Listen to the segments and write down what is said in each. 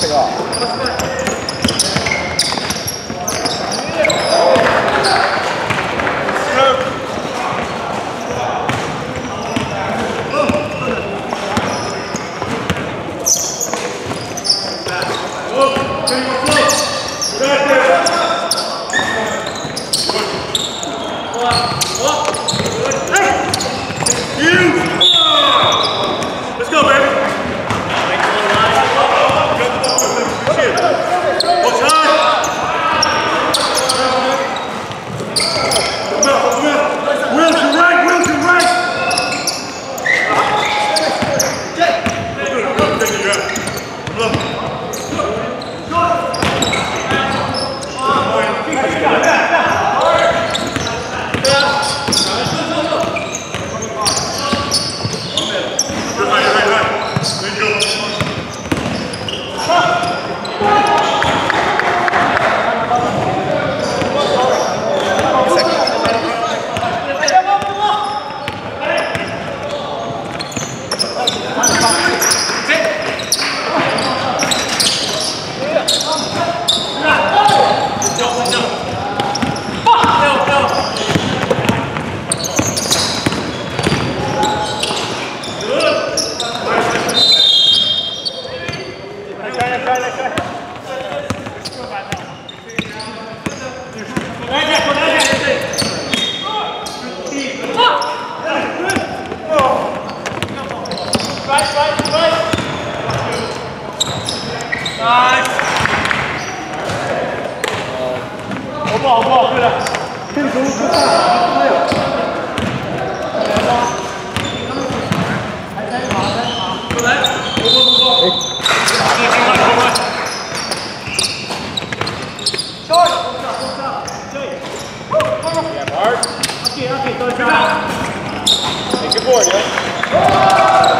したが。好不好？不好，对了，这个球不大，没有。Good morning.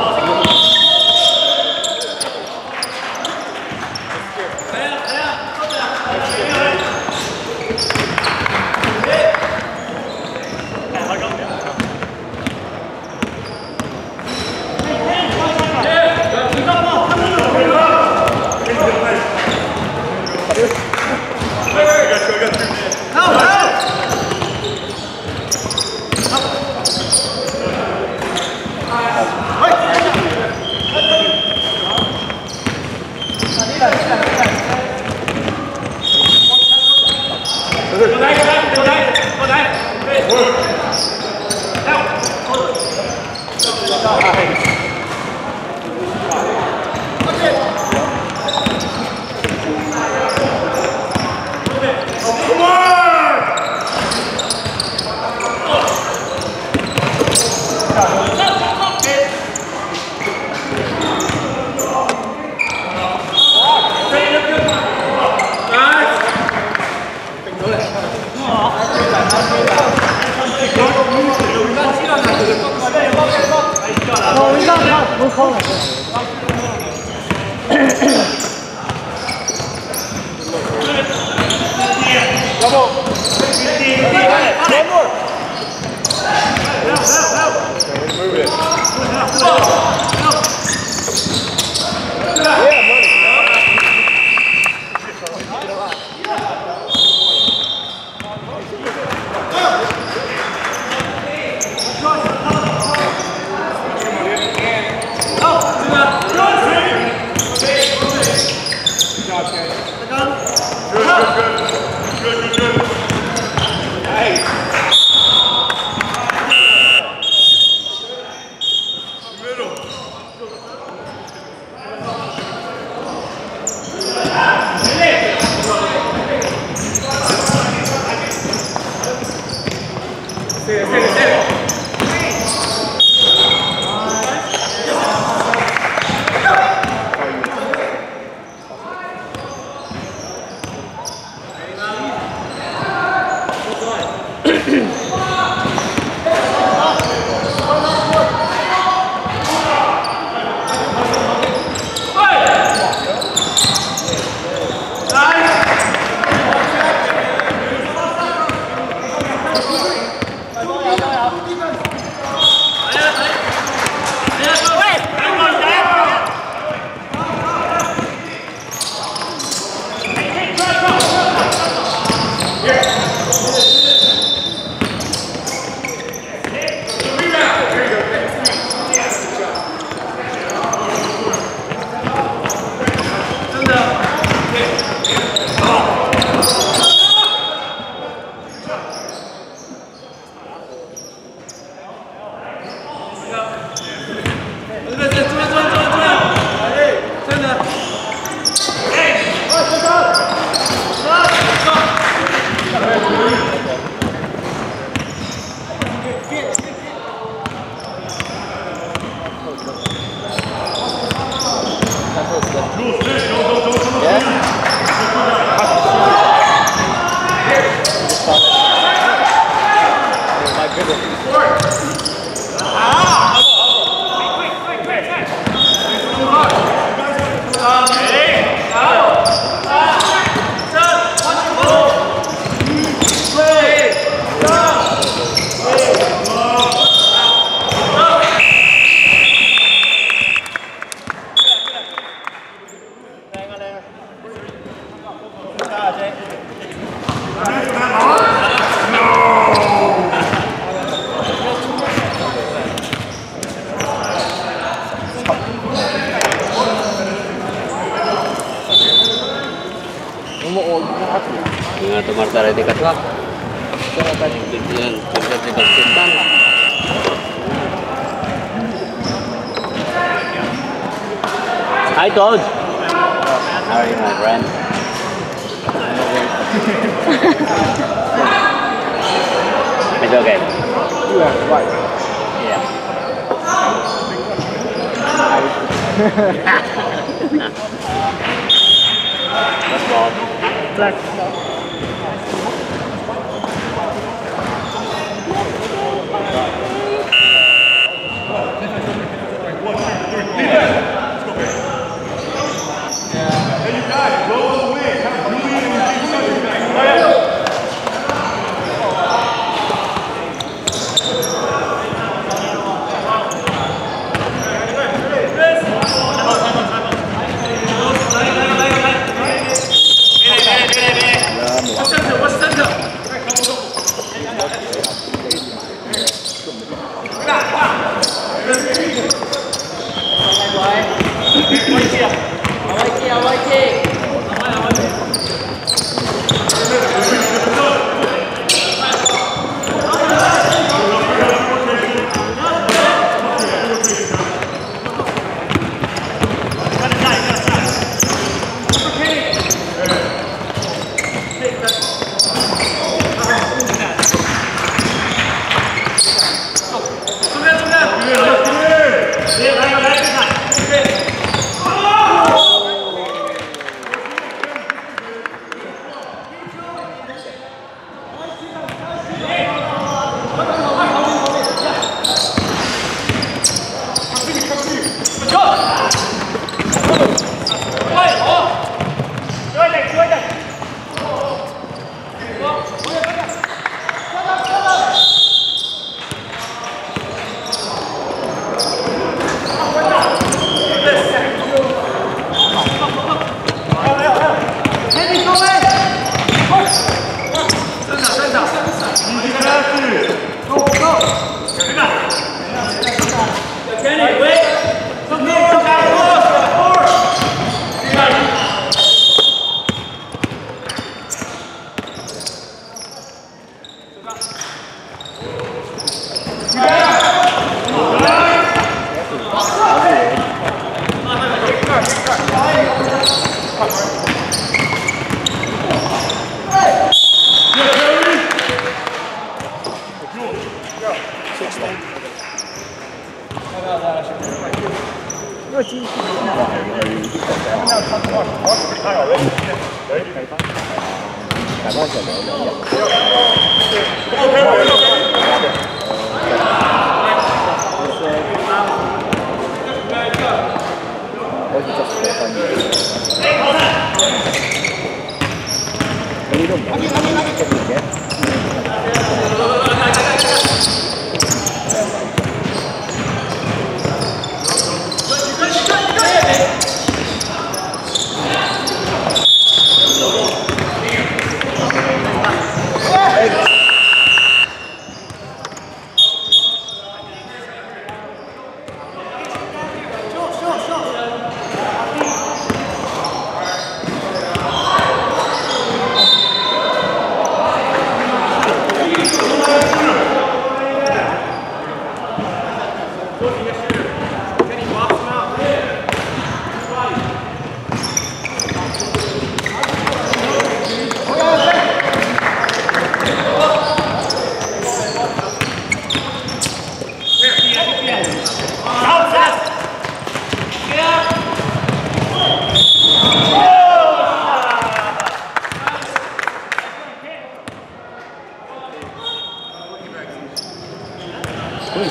Next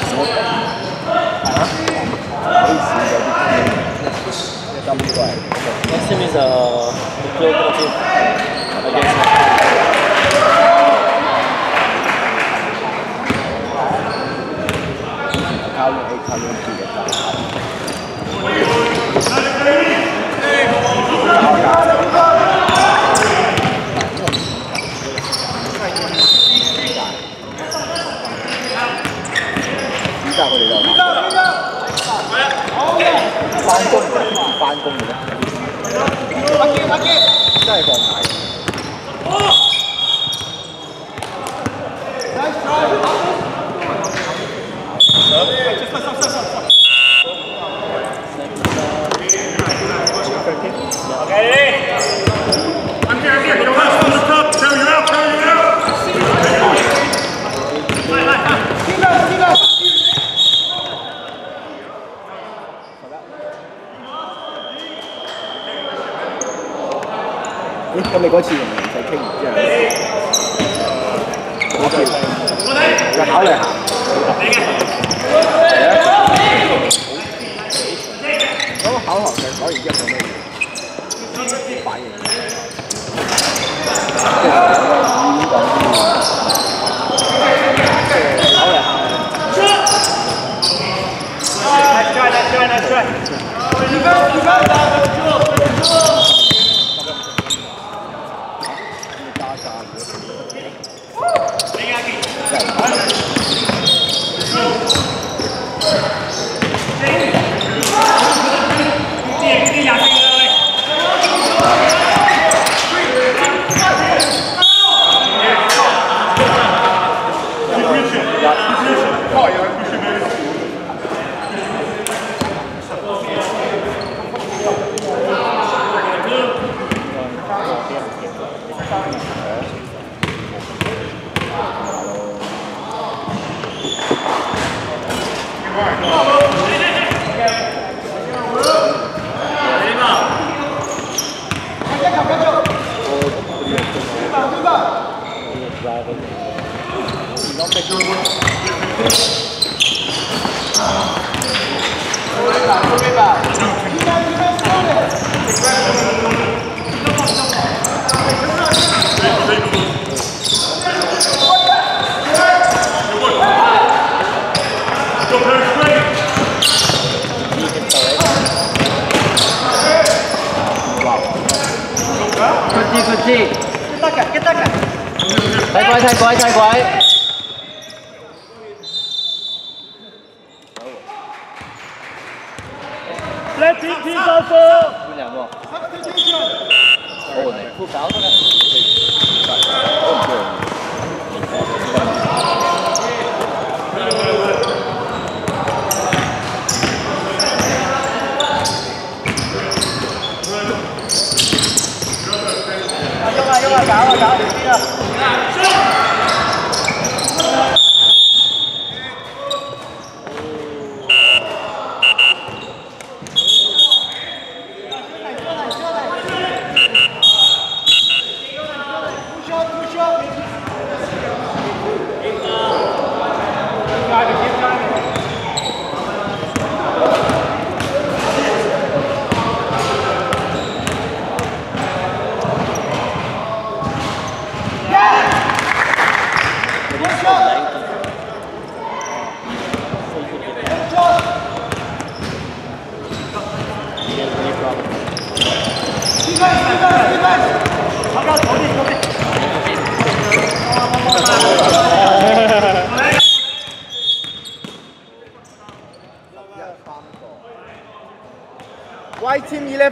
team is uh, the Kyoto team against Counter 8, Counter 2, 翻工，翻工嘅咧。阿杰，阿，真系放大。嗰次唔使倾，即系嗰次就考虑下。系啊，嗰个考学就讲完之后冇咩反应，即系已经讲啲即系考虑下。Nice try, nice try, nice try. You go, you go,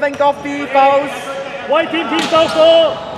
Eleven got three fouls. White team team go for.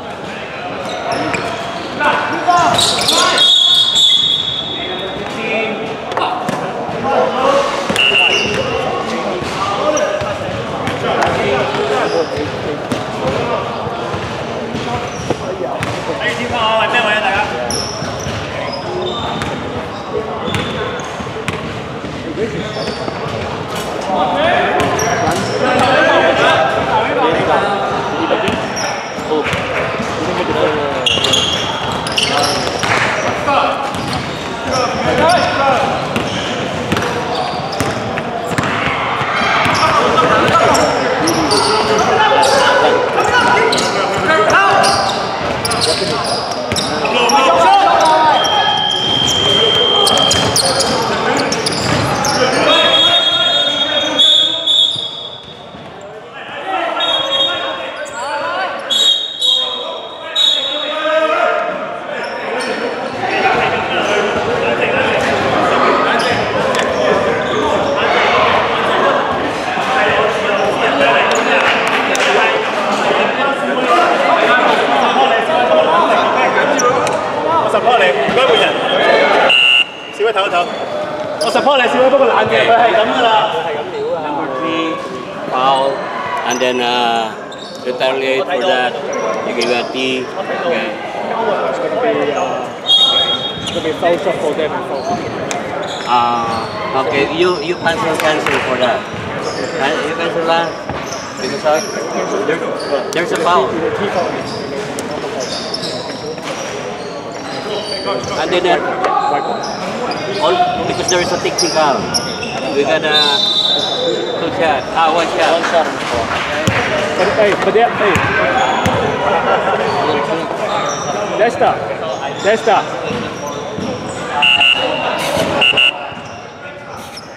Testa.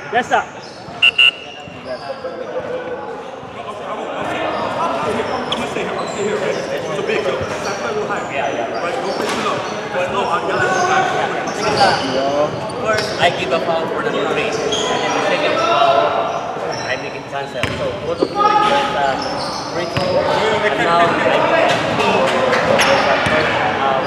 Testa. I give a foul for the three, and then the second foul, I make it cancel. So both of them is a free uh, throw, and now I make it.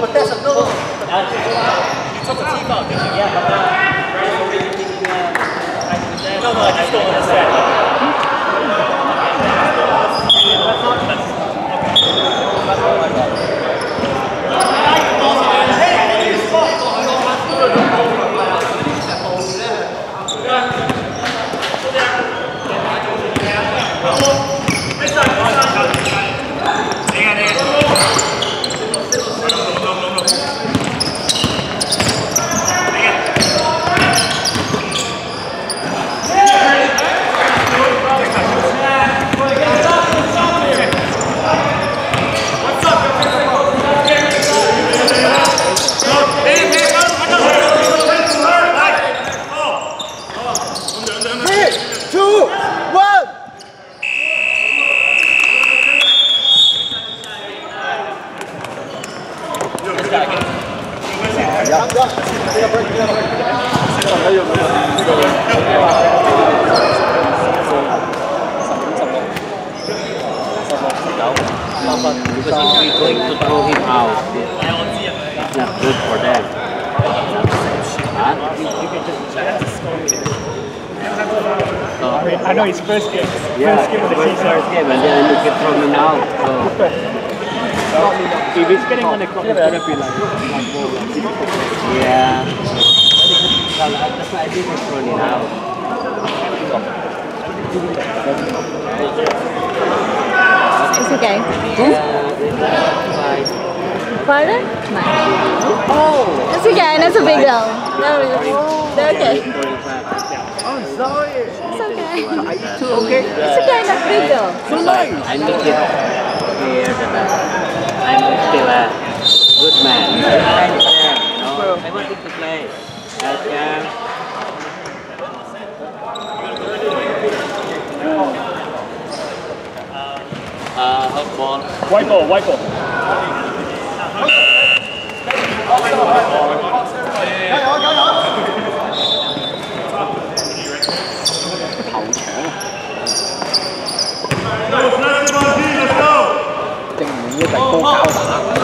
But that's a no. That's took the team out, didn't? Yeah, but uh, no, no, I just don't understand.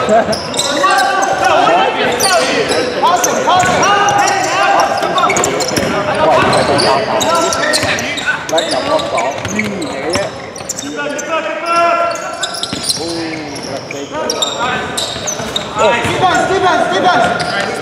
Đấy, chồng không có như vậy á Ui, là tiền Defense, defense, defense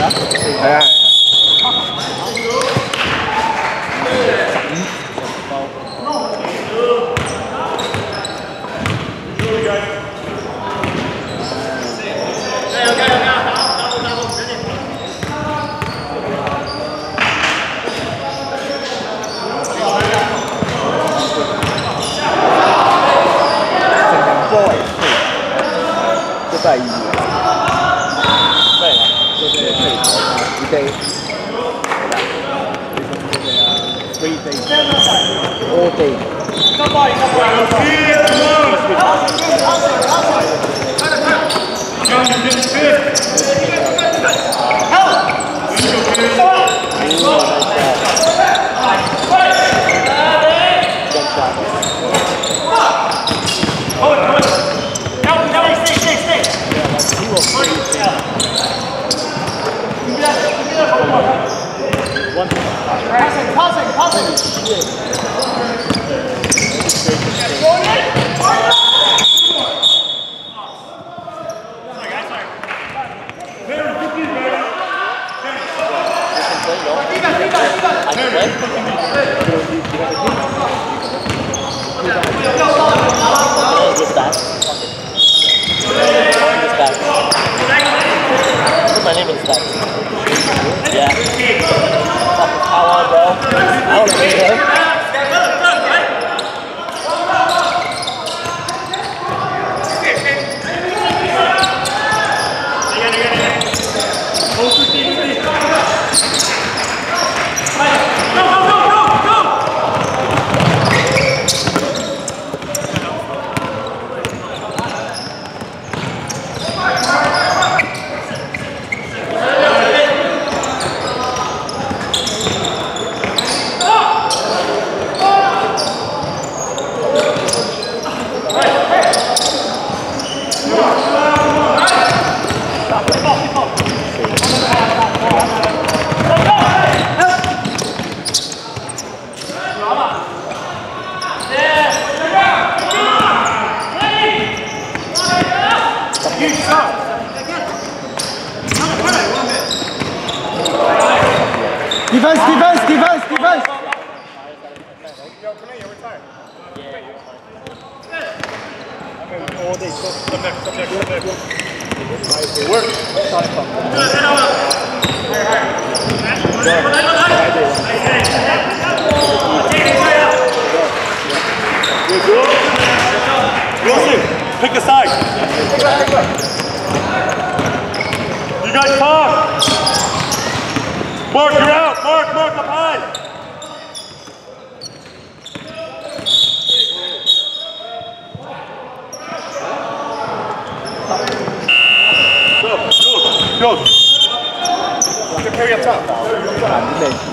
tá? É. Ảnh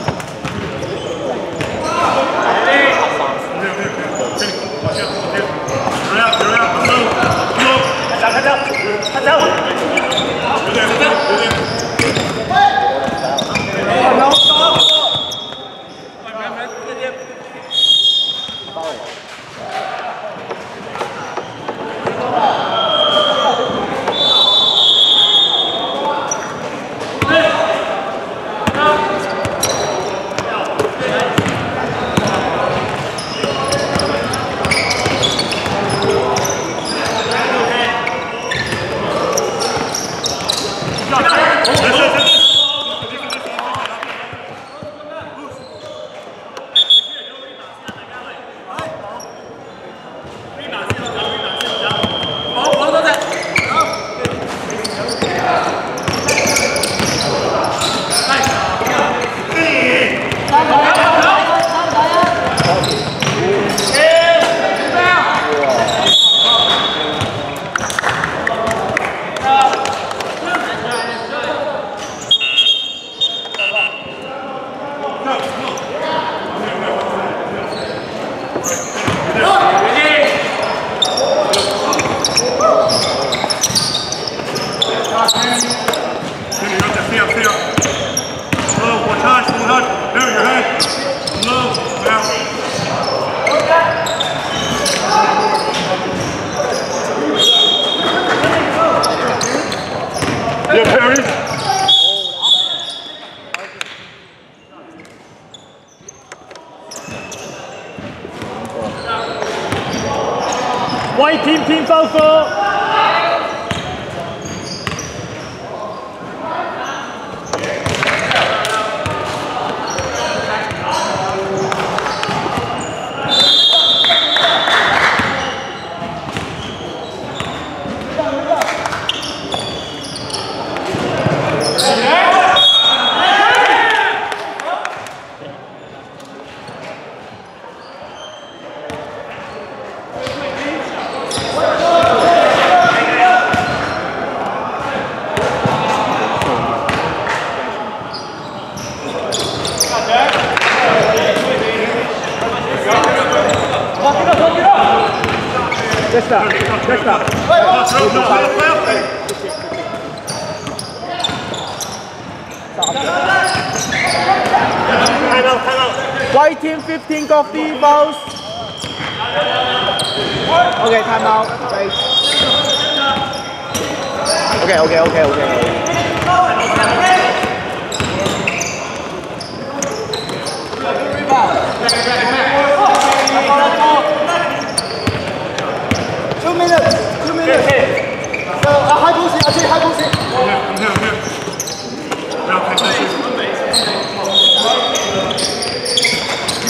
拼方说。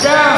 Go,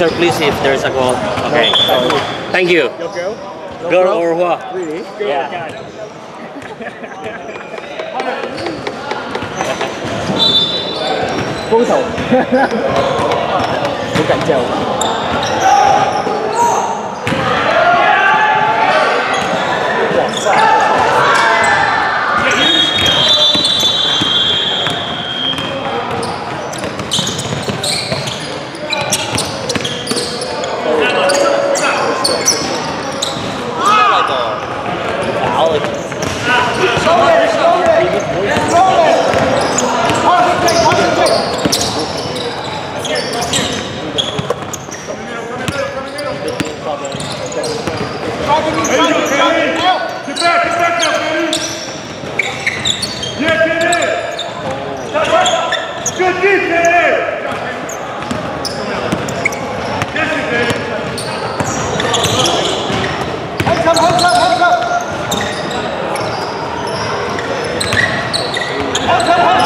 Answer please if there's a call. Okay. Thank you. Your girl? Girl or what? Really? Yeah. Vô thủ Hữu cạnh trèo 한참 한참 한참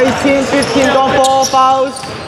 18, 15, don't fall, fouls.